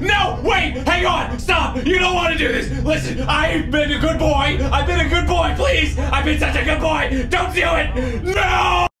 no, wait, hang on, stop. You don't want to do this. Listen, I've been a good boy. I've been a good boy, please. I've been such a good boy. Don't do it.